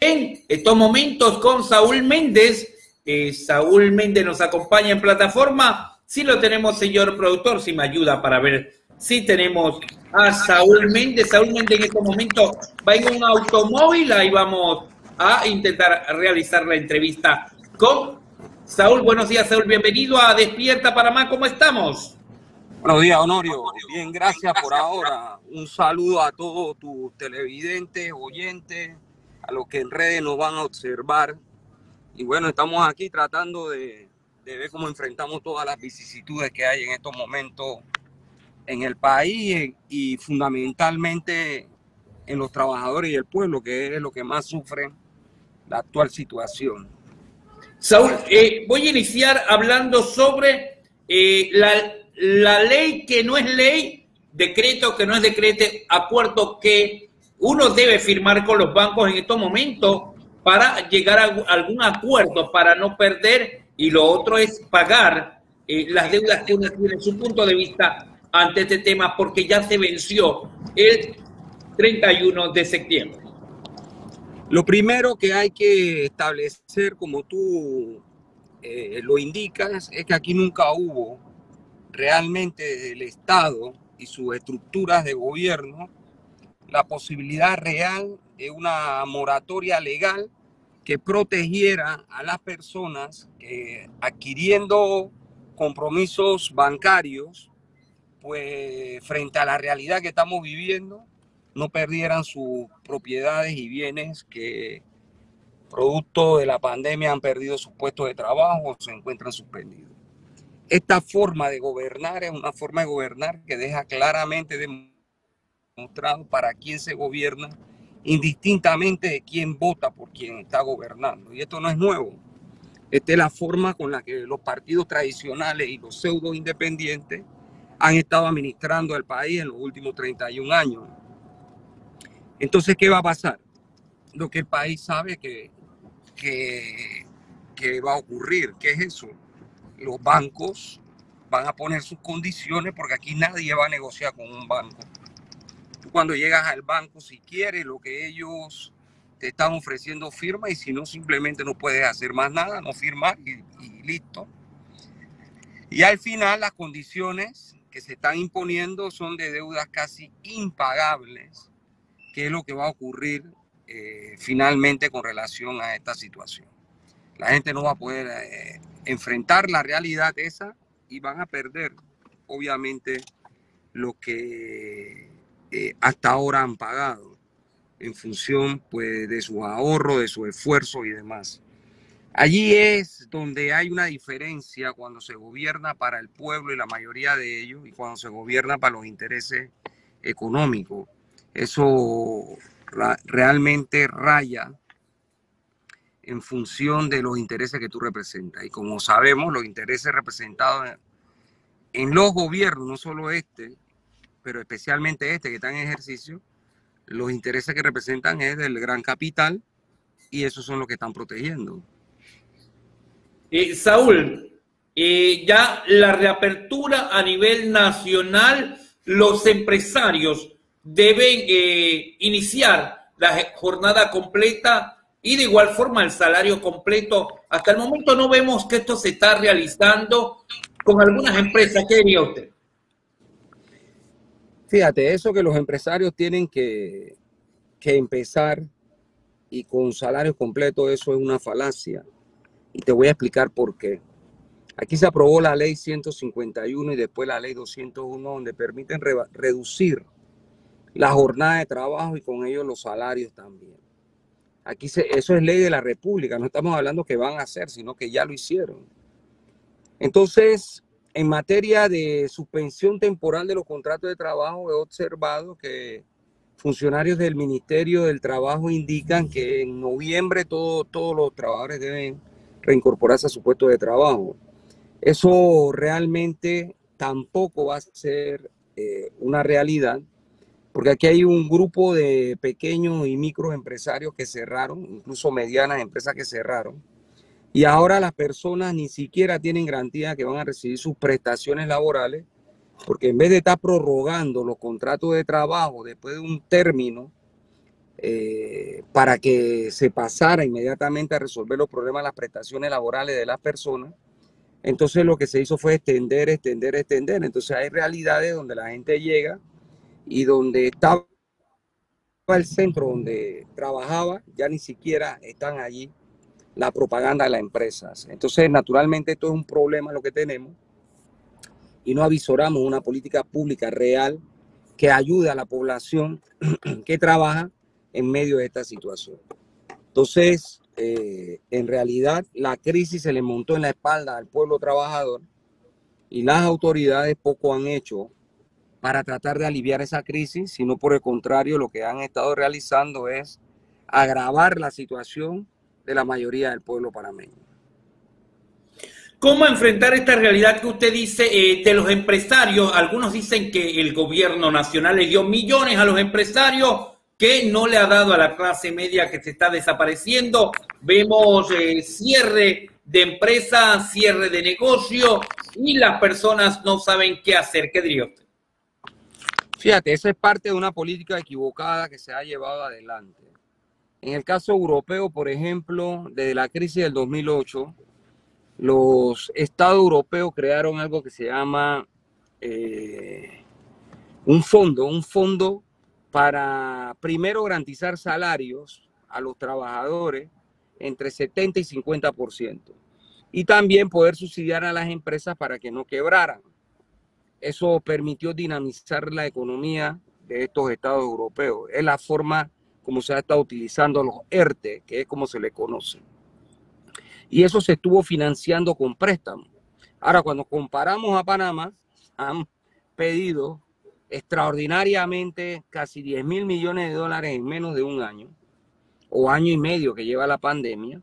en estos momentos con Saúl Méndez. Eh, Saúl Méndez nos acompaña en plataforma. Si lo tenemos, señor productor, si me ayuda para ver si tenemos a Saúl Méndez. Saúl Méndez en este momento va en un automóvil. Ahí vamos a intentar realizar la entrevista con Saúl. Buenos días, Saúl. Bienvenido a Despierta Panamá. ¿Cómo estamos? Buenos días, Honorio. Bien, gracias por ahora. Un saludo a todos tus televidentes, oyentes, a los que en redes nos van a observar. Y bueno, estamos aquí tratando de, ver cómo enfrentamos todas las vicisitudes que hay en estos momentos en el país y, fundamentalmente en los trabajadores y el pueblo, que es lo que más sufre la actual situación. Saúl, eh, voy a iniciar hablando sobre eh, la la ley que no es ley, decreto que no es decreto, acuerdo que uno debe firmar con los bancos en estos momentos para llegar a algún acuerdo, para no perder, y lo otro es pagar eh, las deudas que uno tiene en su punto de vista ante este tema, porque ya se venció el 31 de septiembre. Lo primero que hay que establecer, como tú eh, lo indicas, es que aquí nunca hubo realmente del Estado y sus estructuras de gobierno la posibilidad real de una moratoria legal que protegiera a las personas que adquiriendo compromisos bancarios, pues frente a la realidad que estamos viviendo, no perdieran sus propiedades y bienes que producto de la pandemia han perdido sus puestos de trabajo o se encuentran suspendidos. Esta forma de gobernar es una forma de gobernar que deja claramente demostrado para quién se gobierna, indistintamente de quién vota por quien está gobernando. Y esto no es nuevo. Esta es la forma con la que los partidos tradicionales y los pseudo independientes han estado administrando el país en los últimos 31 años. Entonces, ¿qué va a pasar? Lo que el país sabe que, que, que va a ocurrir. ¿Qué es eso? los bancos van a poner sus condiciones porque aquí nadie va a negociar con un banco. Tú cuando llegas al banco, si quieres lo que ellos te están ofreciendo, firma y si no, simplemente no puedes hacer más nada, no firmar y, listo. Y al final las condiciones que se están imponiendo son de deudas casi impagables, que es lo que va a ocurrir eh, finalmente con relación a esta situación. La gente no va a poder eh, enfrentar la realidad esa y van a perder, obviamente, lo que eh, hasta ahora han pagado en función pues, de su ahorro, de su esfuerzo y demás. Allí es donde hay una diferencia cuando se gobierna para el pueblo y la mayoría de ellos y cuando se gobierna para los intereses económicos. Eso realmente raya en función de los intereses que tú representas. Y como sabemos, los intereses representados en los gobiernos, no solo este, pero especialmente este que está en ejercicio, los intereses que representan es del gran capital y esos son los que están protegiendo. Saúl, eh, ya la reapertura a nivel nacional, los empresarios deben eh, iniciar la jornada completa y de igual forma el salario completo. Hasta el momento no vemos que esto se está realizando con algunas empresas. ¿Qué diría usted? Fíjate, eso que los empresarios tienen que, que empezar y con salario completo, eso es una falacia. Y te voy a explicar por qué. Aquí se aprobó la ley 151 y después la ley 201, donde permiten reducir la jornada de trabajo y con ello los salarios también. Aquí eso es ley de la República, no estamos hablando que van a hacer, sino que ya lo hicieron. Entonces, en materia de suspensión temporal de los contratos de trabajo, he observado que funcionarios del Ministerio del Trabajo indican que en noviembre todos los trabajadores deben reincorporarse a su puesto de trabajo. Eso realmente tampoco va a ser eh, una realidad porque aquí hay un grupo de pequeños y microempresarios que cerraron, incluso medianas empresas que cerraron, y ahora las personas ni siquiera tienen garantía que van a recibir sus prestaciones laborales, porque en vez de estar prorrogando los contratos de trabajo después de un término, eh, para que se pasara inmediatamente a resolver los problemas de las prestaciones laborales de las personas. Entonces lo que se hizo fue extender, extender, extender. Entonces hay realidades donde la gente llega y donde estaba el centro donde trabajaba, ya ni siquiera están allí la propaganda de las empresas. Entonces, naturalmente, esto es un problema lo que tenemos y no avisoramos una política pública real que ayude a la población que trabaja en medio de esta situación. Entonces, eh, en realidad, la crisis se le montó en la espalda al pueblo trabajador y las autoridades poco han hecho para tratar de aliviar esa crisis, sino por el contrario, lo que han estado realizando es agravar la situación de la mayoría del pueblo panameño. ¿Cómo enfrentar esta realidad que usted dice eh, de los empresarios? Algunos dicen que el gobierno nacional le dio millones a los empresarios que no le ha dado a la clase media que se está desapareciendo. Vemos eh, cierre de empresas, cierre de negocio y las personas no saben qué hacer. ¿Qué diría usted? Fíjate, esa es parte de una política equivocada que se ha llevado adelante. En el caso europeo, por ejemplo, desde la crisis del 2008, los estados europeos crearon algo que se llama eh, un fondo, un fondo para primero garantizar salarios a los trabajadores entre 70 y 50%. Y también poder subsidiar a las empresas para que no quebraran. Eso permitió dinamizar la economía de estos estados europeos. Es la forma como se ha estado utilizando los ERTE, que es como se le conoce. Y eso se estuvo financiando con préstamos. Ahora, cuando comparamos a Panamá, han pedido extraordinariamente casi 10 mil millones de dólares en menos de un año o año y medio que lleva la pandemia.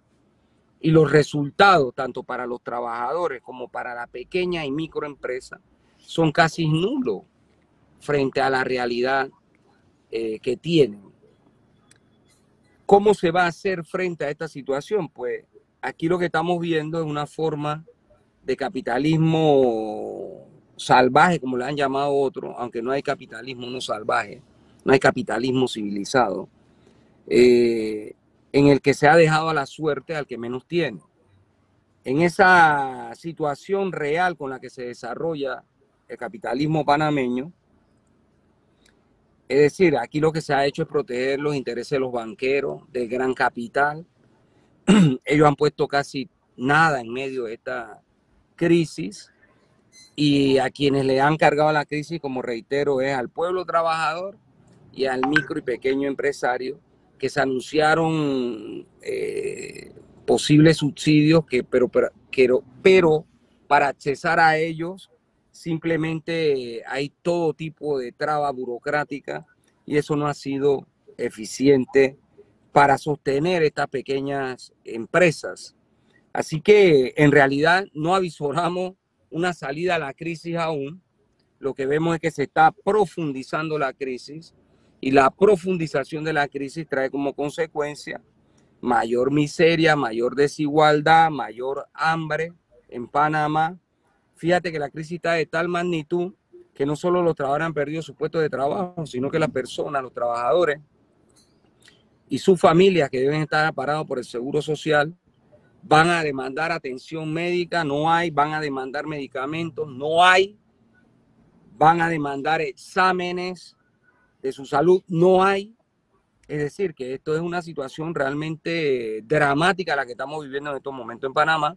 Y los resultados, tanto para los trabajadores como para la pequeña y microempresa, son casi nulos frente a la realidad eh, que tienen. ¿Cómo se va a hacer frente a esta situación? Pues aquí lo que estamos viendo es una forma de capitalismo salvaje, como le han llamado otros, aunque no hay capitalismo no salvaje, no hay capitalismo civilizado, eh, en el que se ha dejado a la suerte al que menos tiene. En esa situación real con la que se desarrolla el capitalismo panameño. Es decir, aquí lo que se ha hecho es proteger los intereses de los banqueros, del gran capital. Ellos han puesto casi nada en medio de esta crisis y a quienes le han cargado la crisis, como reitero, es al pueblo trabajador y al micro y pequeño empresario que se anunciaron eh, posibles subsidios, que, pero, pero, pero para accesar a ellos simplemente hay todo tipo de traba burocrática y eso no ha sido eficiente para sostener estas pequeñas empresas. Así que en realidad no avisoramos una salida a la crisis aún. Lo que vemos es que se está profundizando la crisis y la profundización de la crisis trae como consecuencia mayor miseria, mayor desigualdad, mayor hambre en Panamá, Fíjate que la crisis está de tal magnitud que no solo los trabajadores han perdido su puesto de trabajo, sino que las personas, los trabajadores y sus familias que deben estar parados por el seguro social van a demandar atención médica, no hay, van a demandar medicamentos, no hay, van a demandar exámenes de su salud, no hay. Es decir, que esto es una situación realmente dramática la que estamos viviendo en estos momentos en Panamá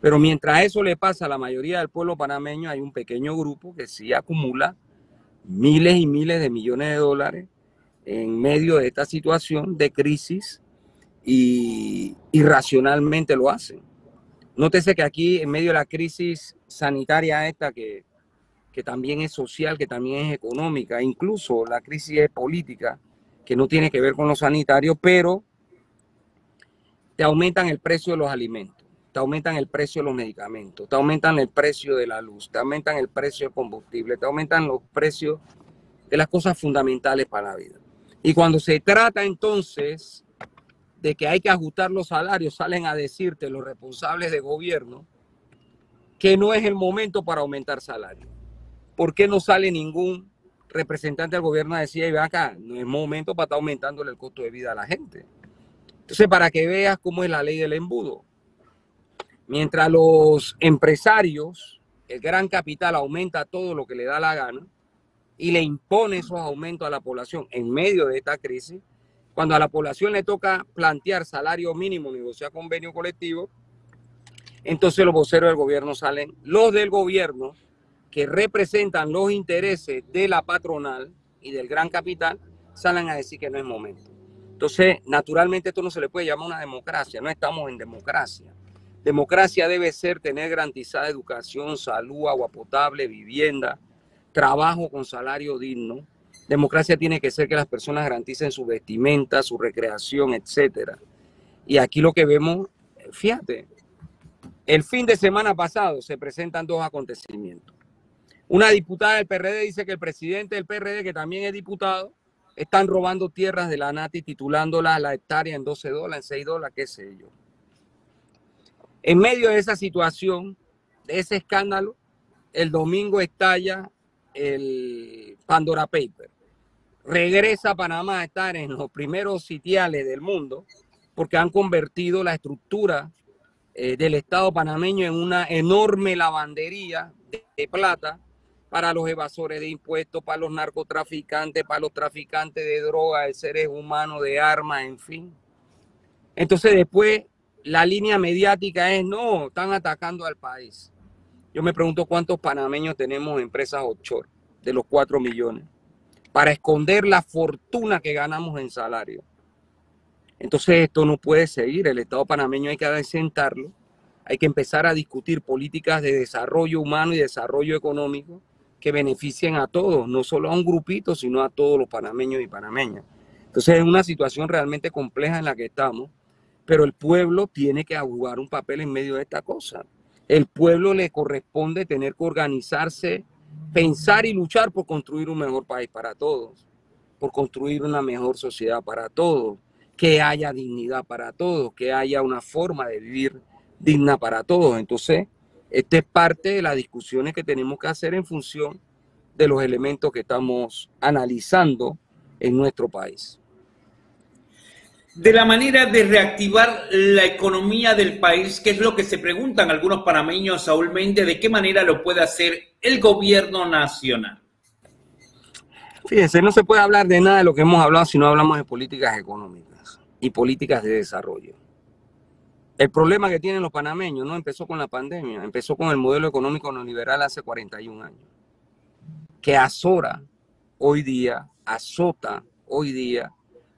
pero mientras eso le pasa a la mayoría del pueblo panameño, hay un pequeño grupo que sí acumula miles y miles de millones de dólares en medio de esta situación de crisis y irracionalmente lo hacen. Nótese que aquí, en medio de la crisis sanitaria esta, que, que también es social, que también es económica, incluso la crisis es política, que no tiene que ver con lo sanitario, pero te aumentan el precio de los alimentos te aumentan el precio de los medicamentos, te aumentan el precio de la luz, te aumentan el precio de combustible, te aumentan los precios de las cosas fundamentales para la vida. Y cuando se trata entonces de que hay que ajustar los salarios, salen a decirte los responsables de gobierno que no es el momento para aumentar salarios. ¿Por qué no sale ningún representante del gobierno decía, y acá, no es momento para estar aumentándole el costo de vida a la gente. Entonces, para que veas cómo es la ley del embudo. Mientras los empresarios, el gran capital aumenta todo lo que le da la gana y le impone esos aumentos a la población en medio de esta crisis, cuando a la población le toca plantear salario mínimo, negociar convenio colectivo, entonces los voceros del gobierno salen, los del gobierno que representan los intereses de la patronal y del gran capital, salen a decir que no es momento. Entonces, naturalmente esto no se le puede llamar una democracia, no estamos en democracia. Democracia debe ser tener garantizada educación, salud, agua potable, vivienda, trabajo con salario digno. Democracia tiene que ser que las personas garanticen su vestimenta, su recreación, etcétera. Y aquí lo que vemos, fíjate, el fin de semana pasado se presentan dos acontecimientos. Una diputada del PRD dice que el presidente del PRD, que también es diputado, están robando tierras de la NATI titulándolas la hectárea en 12 dólares, en 6 dólares, qué sé yo. En medio de esa situación, de ese escándalo, el domingo estalla el Pandora Paper. Regresa a Panamá a estar en los primeros sitiales del mundo porque han convertido la estructura eh, del Estado panameño en una enorme lavandería de, plata para los evasores de impuestos, para los narcotraficantes, para los traficantes de drogas, de seres humanos, de armas, en fin. Entonces después la línea mediática es, no, están atacando al país. Yo me pregunto cuántos panameños tenemos en empresas offshore de los 4 millones para esconder la fortuna que ganamos en salario. Entonces esto no puede seguir. El Estado panameño hay que sentarlo. Hay que empezar a discutir políticas de desarrollo humano y desarrollo económico que beneficien a todos, no solo a un grupito, sino a todos los panameños y panameñas. Entonces es una situación realmente compleja en la que estamos, pero el pueblo tiene que jugar un papel en medio de esta cosa. El pueblo le corresponde tener que organizarse, pensar y luchar por construir un mejor país para todos, por construir una mejor sociedad para todos que haya dignidad para todos, que haya una forma de vivir digna para todos. Entonces, esta es parte de las discusiones que tenemos que hacer en función de los elementos que estamos analizando en nuestro país. De la manera de reactivar la economía del país, que es lo que se preguntan algunos panameños, Saúl Méndez, ¿de qué manera lo puede hacer el gobierno nacional? Fíjense, no se puede hablar de nada de lo que hemos hablado si no hablamos de políticas económicas y políticas de desarrollo. El problema que tienen los panameños no empezó con la pandemia, empezó con el modelo económico neoliberal hace 41 años, que azora hoy día, azota hoy día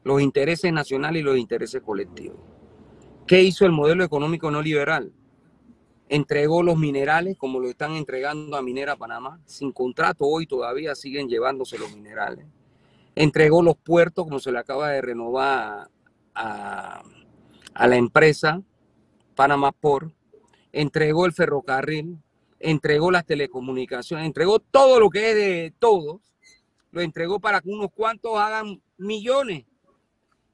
los intereses nacionales y los intereses colectivos. ¿Qué hizo el modelo económico neoliberal? Entregó los minerales como lo están entregando a Minera Panamá, sin contrato hoy todavía siguen llevándose los minerales. Entregó los puertos como se le acaba de renovar a, la empresa Panamá Port, entregó el ferrocarril, entregó las telecomunicaciones, entregó todo lo que es de todos, lo entregó para que unos cuantos hagan millones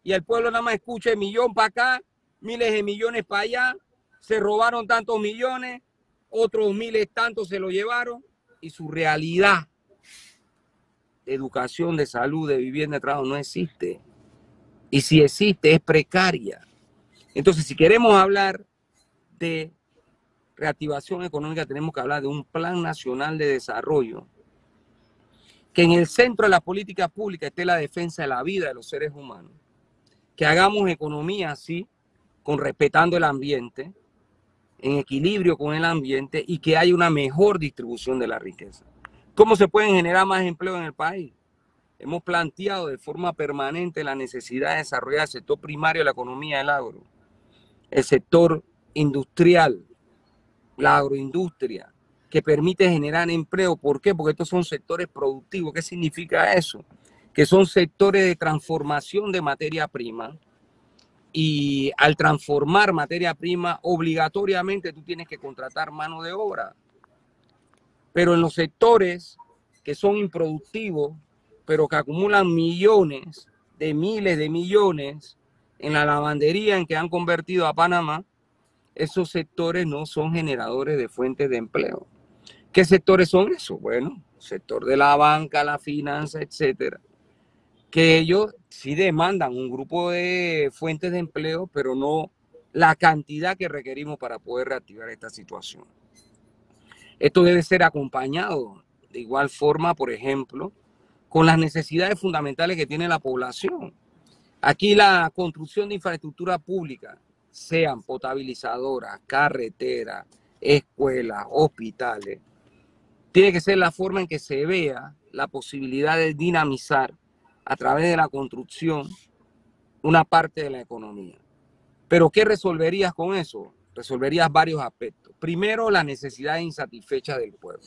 y el pueblo nada más escuche millón para acá, miles de millones para allá, se robaron tantos millones, otros miles tantos se lo llevaron y su realidad de educación, de salud, de vivienda, de trabajo no existe. Y si existe, es precaria. Entonces, si queremos hablar de reactivación económica, tenemos que hablar de un plan nacional de desarrollo, que en el centro de la política pública esté la defensa de la vida de los seres humanos, que hagamos economía así, con respetando el ambiente, en equilibrio con el ambiente y que haya una mejor distribución de la riqueza. ¿Cómo se pueden generar más empleo en el país? hemos planteado de forma permanente la necesidad de desarrollar el sector primario de la economía del agro, el sector industrial, la agroindustria, que permite generar empleo. ¿Por qué? Porque estos son sectores productivos. ¿Qué significa eso? Que son sectores de transformación de materia prima. Y al transformar materia prima, obligatoriamente tú tienes que contratar mano de obra. Pero en los sectores que son improductivos, pero que acumulan millones de miles de millones en la lavandería en que han convertido a Panamá, esos sectores no son generadores de fuentes de empleo. ¿Qué sectores son esos? Bueno, sector de la banca, la finanza, etcétera. Que ellos sí demandan un grupo de fuentes de empleo, pero no la cantidad que requerimos para poder reactivar esta situación. Esto debe ser acompañado de igual forma, por ejemplo, con las necesidades fundamentales que tiene la población. Aquí la construcción de infraestructura pública, sean potabilizadoras, carreteras, escuelas, hospitales, tiene que ser la forma en que se vea la posibilidad de dinamizar a través de la construcción una parte de la economía. Pero ¿qué resolverías con eso? Resolverías varios aspectos. Primero, la necesidad insatisfecha del pueblo.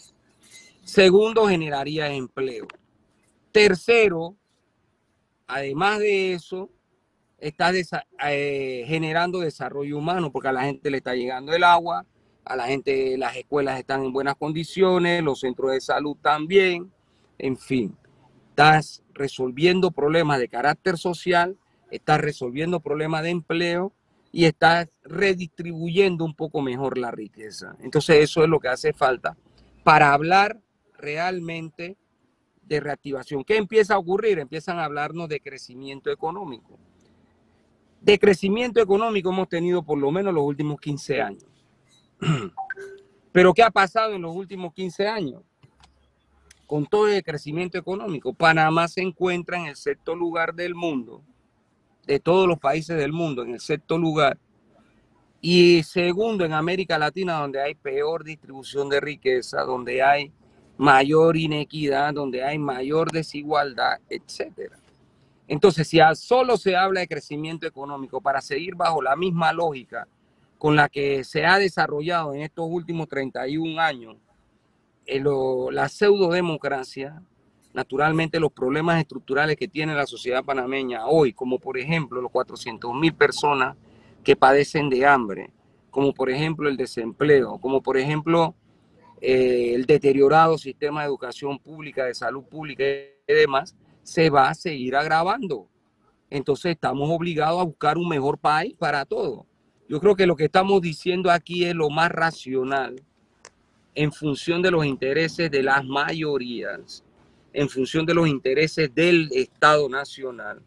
Segundo, generaría empleo. Tercero, además de eso, está eh, generando desarrollo humano porque a la gente le está llegando el agua, a la gente, las escuelas están en buenas condiciones, los centros de salud también, en fin, estás resolviendo problemas de carácter social, estás resolviendo problemas de empleo y estás redistribuyendo un poco mejor la riqueza. Entonces eso es lo que hace falta para hablar realmente de reactivación. ¿Qué empieza a ocurrir? Empiezan a hablarnos de crecimiento económico. De crecimiento económico hemos tenido por lo menos los últimos 15 años. Pero ¿qué ha pasado en los últimos 15 años? Con todo el crecimiento económico, Panamá se encuentra en el sexto lugar del mundo, de todos los países del mundo, en el sexto lugar. Y segundo en América Latina, donde hay peor distribución de riqueza, donde hay mayor inequidad, donde hay mayor desigualdad, etcétera. Entonces, si solo se habla de crecimiento económico para seguir bajo la misma lógica con la que se ha desarrollado en estos últimos 31 años eh, la pseudo-democracia, naturalmente los problemas estructurales que tiene la sociedad panameña hoy, como por ejemplo los 400 mil personas que padecen de hambre, como por ejemplo el desempleo, como por ejemplo eh, el deteriorado sistema de educación pública, de salud pública y demás, se va a seguir agravando. Entonces estamos obligados a buscar un mejor país para todos. Yo creo que lo que estamos diciendo aquí es lo más racional en función de los intereses de las mayorías, en función de los intereses del Estado Nacional,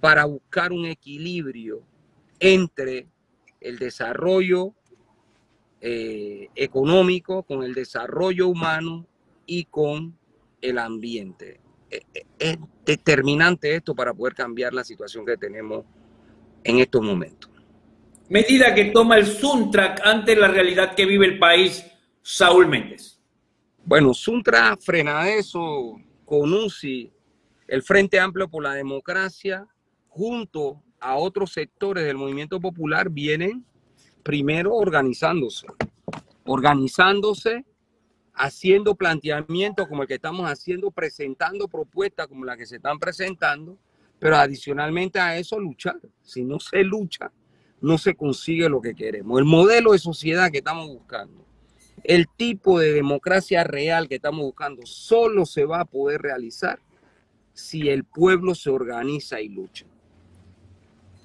para buscar un equilibrio entre el desarrollo eh, económico, con el desarrollo humano y con el ambiente. Eh, eh, es determinante esto para poder cambiar la situación que tenemos en estos momentos medida que toma el Suntrack ante la realidad que vive el país, Saúl Méndez? Bueno, Suntra frena eso con UCI, el Frente Amplio por la Democracia, junto a otros sectores del movimiento popular, vienen primero organizándose, organizándose, haciendo planteamientos como el que estamos haciendo, presentando propuestas como las que se están presentando, pero adicionalmente a eso luchar. Si no se lucha, no se consigue lo que queremos. El modelo de sociedad que estamos buscando, el tipo de democracia real que estamos buscando, solo se va a poder realizar si el pueblo se organiza y lucha.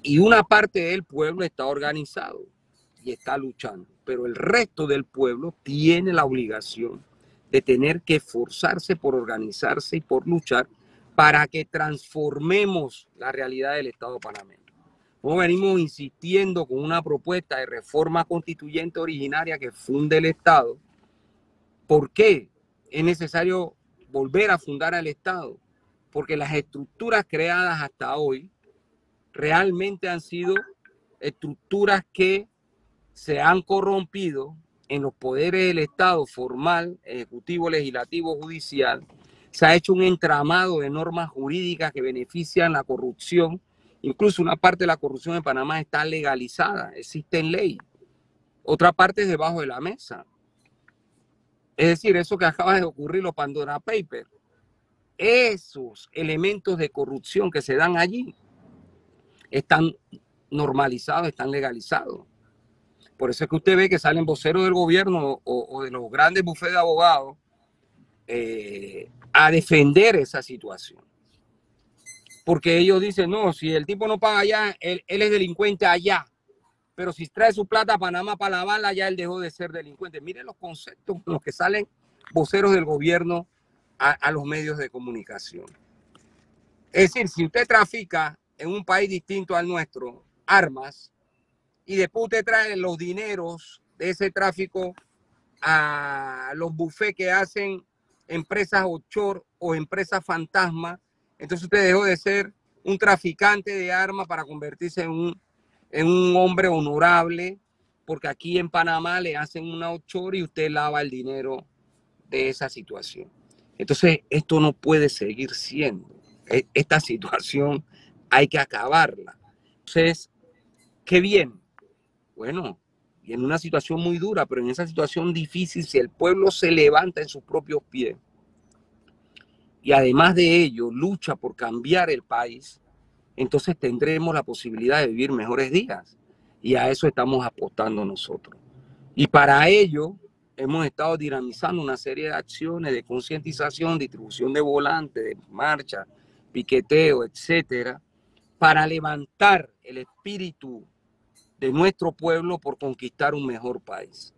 Y una parte del pueblo está organizado y está luchando, pero el resto del pueblo tiene la obligación de tener que esforzarse por organizarse y por luchar para que transformemos la realidad del Estado panameño. Como venimos insistiendo con una propuesta de reforma constituyente originaria que funde el Estado. ¿Por qué es necesario volver a fundar el Estado? Porque las estructuras creadas hasta hoy realmente han sido estructuras que se han corrompido en los poderes del Estado formal, ejecutivo, legislativo, judicial. Se ha hecho un entramado de normas jurídicas que benefician la corrupción Incluso una parte de la corrupción en Panamá está legalizada, existe en ley. Otra parte es debajo de la mesa. Es decir, eso que acaba de ocurrir, los Pandora Papers, esos elementos de corrupción que se dan allí están normalizados, están legalizados. Por eso es que usted ve que salen voceros del gobierno o, de los grandes bufetes de abogados eh, a defender esa situación porque ellos dicen, no, si el tipo no paga allá, él, es delincuente allá. Pero si trae su plata a Panamá para lavarla, ya él dejó de ser delincuente. Miren los conceptos con los que salen voceros del gobierno a, los medios de comunicación. Es decir, si usted trafica en un país distinto al nuestro armas y después usted trae los dineros de ese tráfico a los bufés que hacen empresas offshore o empresas fantasma, entonces usted dejó de ser un traficante de armas para convertirse en un, en un hombre honorable, porque aquí en Panamá le hacen una offshore y usted lava el dinero de esa situación. Entonces, esto no puede seguir siendo. E, esta situación hay que acabarla. Entonces, ¿qué bien? Bueno, y en una situación muy dura, pero en esa situación difícil, si el pueblo se levanta en sus propios pies y además de ello lucha por cambiar el país, entonces tendremos la posibilidad de vivir mejores días. Y a eso estamos apostando nosotros. Y para ello hemos estado dinamizando una serie de acciones de concientización, distribución de volantes, de marcha, piqueteo, etcétera, para levantar el espíritu de nuestro pueblo por conquistar un mejor país.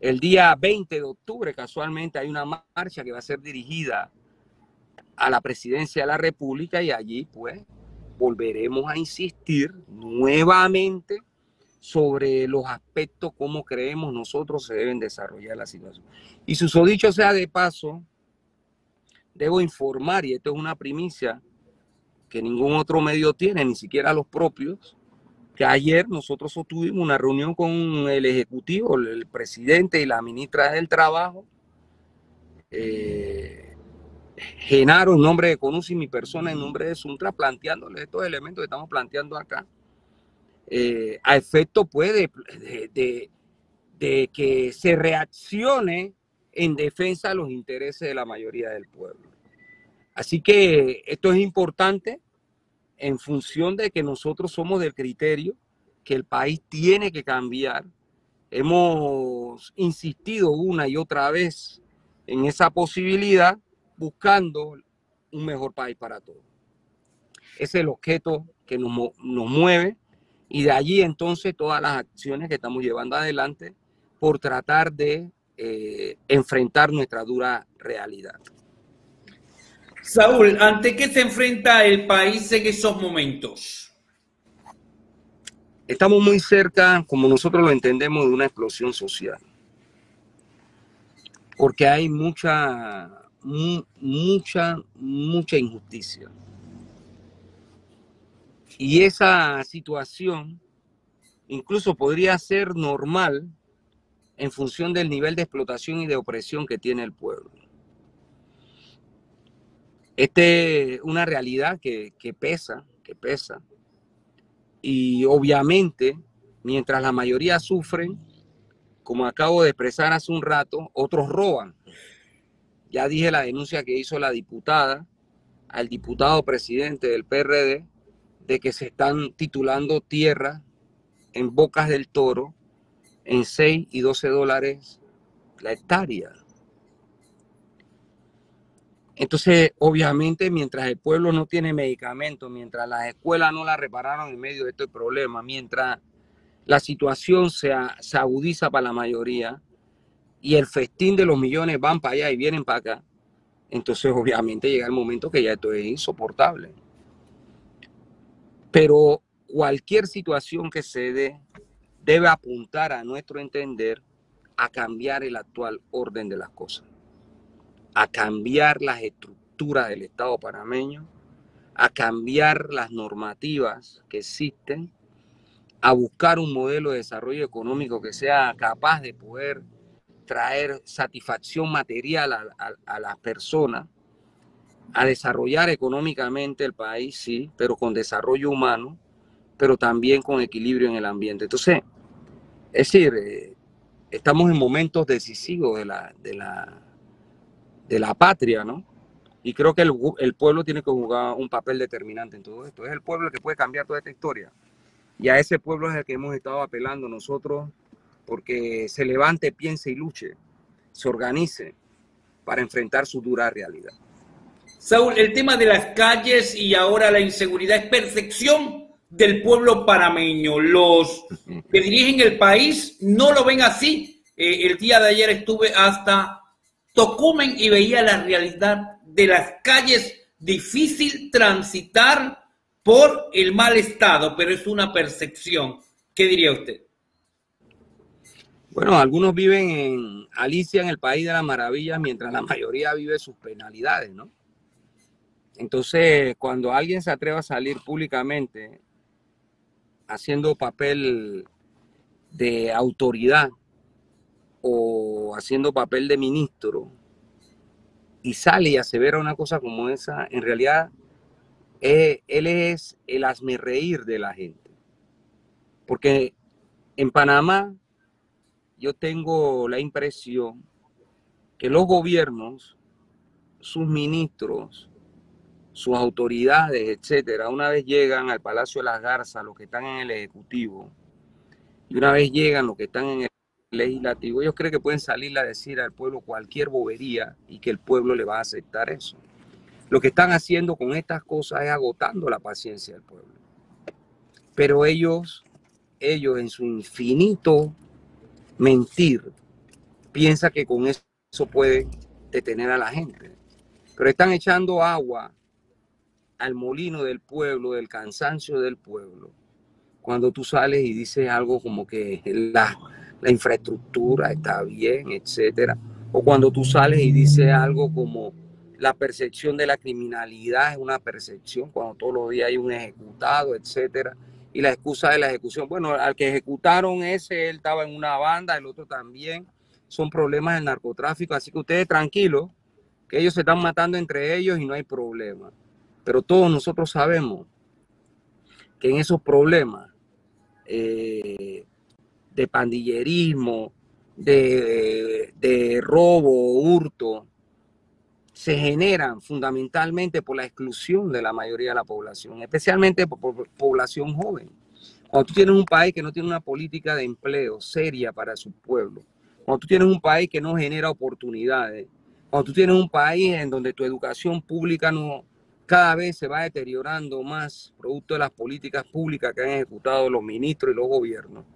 El día 20 de octubre, casualmente, hay una marcha que va a ser dirigida a la presidencia de la República y allí, pues, volveremos a insistir nuevamente sobre los aspectos como creemos nosotros se deben desarrollar la situación. Y su dicho sea de paso, debo informar, y esto es una primicia que ningún otro medio tiene, ni siquiera los propios, que ayer nosotros tuvimos una reunión con el Ejecutivo, el presidente y la ministra del Trabajo, eh, Genaro en nombre de Conus y mi persona en nombre de Suntra, planteándole estos elementos que estamos planteando acá, eh, a efecto pues de, de, que se reaccione en defensa de los intereses de la mayoría del pueblo. Así que esto es importante en función de que nosotros somos del criterio que el país tiene que cambiar. Hemos insistido una y otra vez en esa posibilidad buscando un mejor país para todos. es el objeto que nos, mueve y de allí entonces todas las acciones que estamos llevando adelante por tratar de eh, enfrentar nuestra dura realidad. Saúl, ¿ante qué se enfrenta el país en esos momentos? Estamos muy cerca, como nosotros lo entendemos, de una explosión social. Porque hay mucha, mucha, mucha injusticia. Y esa situación incluso podría ser normal en función del nivel de explotación y de opresión que tiene el pueblo. Este es una realidad que, pesa, que pesa. Y obviamente, mientras la mayoría sufren, como acabo de expresar hace un rato, otros roban. Ya dije la denuncia que hizo la diputada al diputado presidente del PRD de que se están titulando tierra en bocas del toro en 6 y 12 dólares la hectárea. Entonces, obviamente, mientras el pueblo no tiene medicamentos, mientras las escuelas no la repararon en medio de este problema, mientras la situación se, se agudiza para la mayoría y el festín de los millones van para allá y vienen para acá, entonces obviamente llega el momento que ya esto es insoportable. Pero cualquier situación que se dé debe apuntar a nuestro entender a cambiar el actual orden de las cosas a cambiar las estructuras del Estado panameño, a cambiar las normativas que existen, a buscar un modelo de desarrollo económico que sea capaz de poder traer satisfacción material a, las personas, a desarrollar económicamente el país, sí, pero con desarrollo humano, pero también con equilibrio en el ambiente. Entonces, es decir, eh, estamos en momentos decisivos de la, de la, de la patria, ¿no? Y creo que el, pueblo tiene que jugar un papel determinante en todo esto. Es el pueblo el que puede cambiar toda esta historia. Y a ese pueblo es el que hemos estado apelando nosotros porque se levante, piense y luche, se organice para enfrentar su dura realidad. Saúl, el tema de las calles y ahora la inseguridad es percepción del pueblo panameño. Los que dirigen el país no lo ven así. Eh, el día de ayer estuve hasta Tocumen y veía la realidad de las calles, difícil transitar por el mal estado, pero es una percepción. ¿Qué diría usted? Bueno, algunos viven en Alicia, en el País de las Maravillas, mientras la mayoría vive sus penalidades, ¿no? Entonces, cuando alguien se atreva a salir públicamente haciendo papel de autoridad o haciendo papel de ministro y sale y asevera una cosa como esa, en realidad eh, él es el asme reír de la gente. Porque en Panamá yo tengo la impresión que los gobiernos, sus ministros, sus autoridades, etcétera, una vez llegan al Palacio de las Garzas, los que están en el Ejecutivo, y una vez llegan los que están en el Legislativo, ellos creen que pueden salir a decir al pueblo cualquier bobería y que el pueblo le va a aceptar eso. Lo que están haciendo con estas cosas es agotando la paciencia del pueblo. Pero ellos, ellos en su infinito mentir, piensan que con eso pueden detener a la gente. Pero están echando agua al molino del pueblo, del cansancio del pueblo, cuando tú sales y dices algo como que la, la infraestructura está bien, etcétera, o cuando tú sales y dices algo como la percepción de la criminalidad es una percepción, cuando todos los días hay un ejecutado, etcétera, y la excusa de la ejecución, bueno, al que ejecutaron ese, él estaba en una banda, el otro también, son problemas del narcotráfico, así que ustedes tranquilos, que ellos se están matando entre ellos y no hay problema. Pero todos nosotros sabemos que en esos problemas eh, de pandillerismo, de, de robo, hurto, se generan fundamentalmente por la exclusión de la mayoría de la población, especialmente por, población joven. Cuando tú tienes un país que no tiene una política de empleo seria para su pueblo, cuando tú tienes un país que no genera oportunidades, cuando tú tienes un país en donde tu educación pública no, cada vez se va deteriorando más producto de las políticas públicas que han ejecutado los ministros y los gobiernos.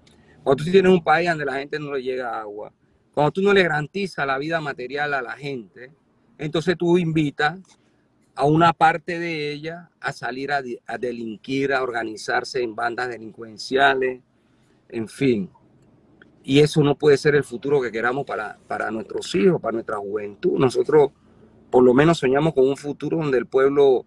Cuando tú tienes un país donde la gente no le llega agua, cuando tú no le garantizas la vida material a la gente, entonces tú invitas a una parte de ella a salir a, delinquir, a organizarse en bandas delincuenciales, en fin. Y eso no puede ser el futuro que queramos para, para nuestros hijos, para nuestra juventud. Nosotros por lo menos soñamos con un futuro donde el pueblo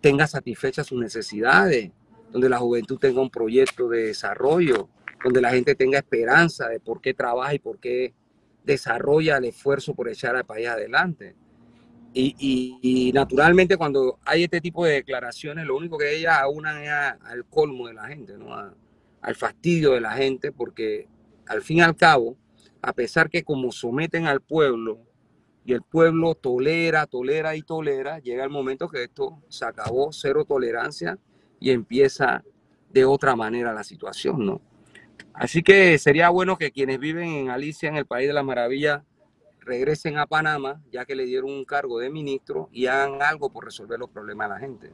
tenga satisfechas sus necesidades, donde la juventud tenga un proyecto de desarrollo, donde la gente tenga esperanza de por qué trabaja y por qué desarrolla el esfuerzo por echar al país adelante. Y, naturalmente cuando hay este tipo de declaraciones, lo único que ellas aunan es al colmo de la gente, ¿no? al fastidio de la gente, porque al fin y al cabo, a pesar que como someten al pueblo, y el pueblo tolera, tolera y tolera, llega el momento que esto se acabó, cero tolerancia y empieza de otra manera la situación, ¿no? Así que sería bueno que quienes viven en Alicia, en el País de la Maravilla, regresen a Panamá, ya que le dieron un cargo de ministro y hagan algo por resolver los problemas de la gente.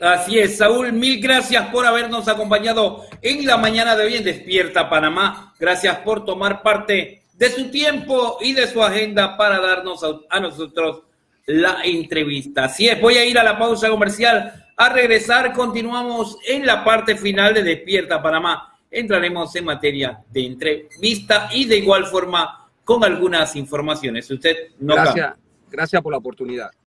Así es, Saúl, mil gracias por habernos acompañado en la mañana de hoy en Despierta Panamá. Gracias por tomar parte de su tiempo y de su agenda para darnos a, nosotros la entrevista. Así es, voy a ir a la pausa comercial. A regresar, continuamos en la parte final de Despierta Panamá. Entraremos en materia de entrevista y de igual forma con algunas informaciones. Usted Gracias, gracias por la oportunidad.